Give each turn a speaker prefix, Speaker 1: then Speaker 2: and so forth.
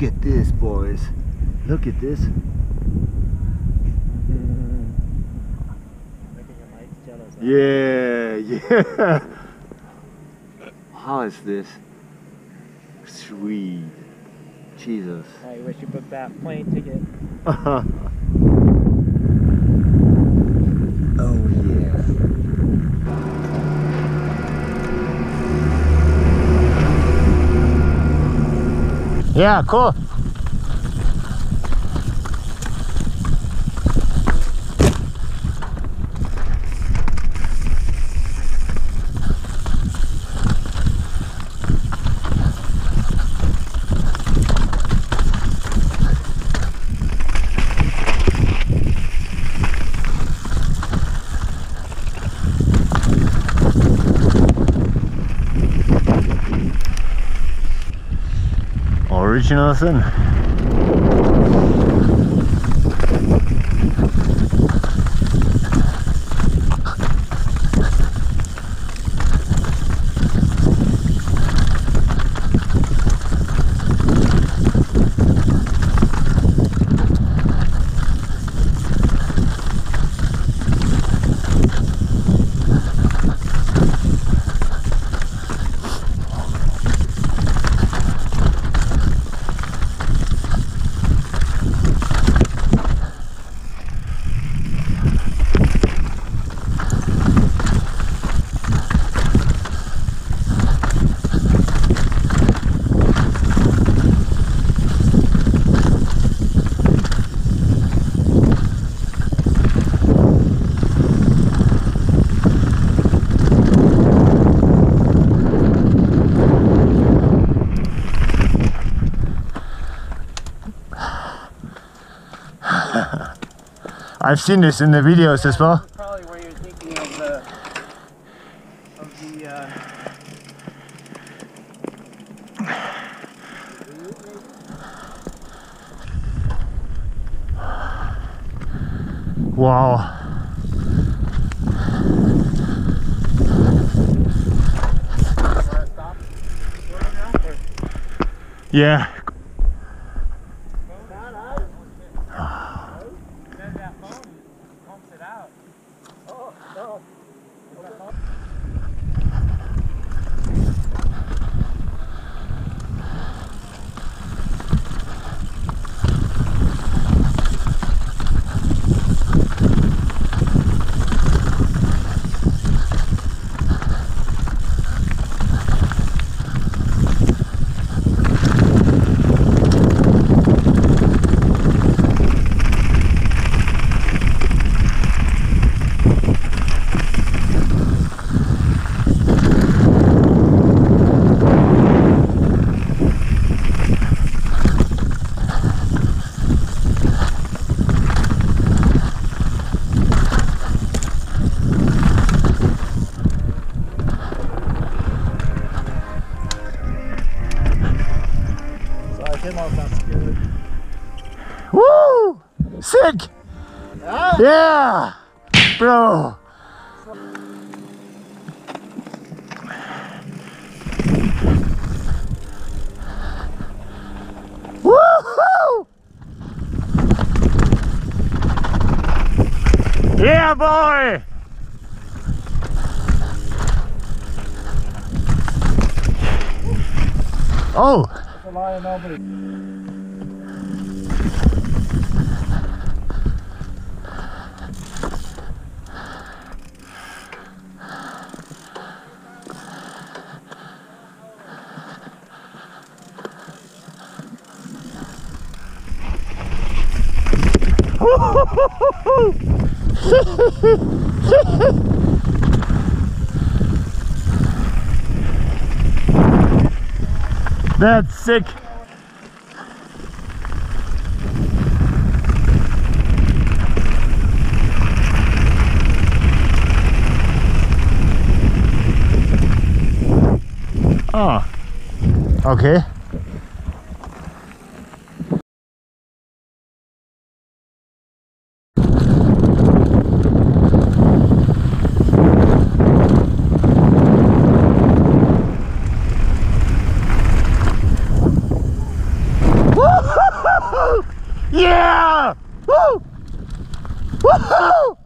Speaker 1: Look at this, boys. Look at this. Yeah, yeah. How is this? Sweet. Jesus.
Speaker 2: I wish you booked that plane ticket.
Speaker 1: Yeah,
Speaker 3: cool. Original sin. I've seen this in the videos as well.
Speaker 2: Probably where you're thinking of the of the uh,
Speaker 3: Wow. Yeah. Sick! Yeah! Bro! Woohoo! Yeah, boy! Oh! That's sick. Oh. Okay. Woo! Yeah! Woo! Woohoo!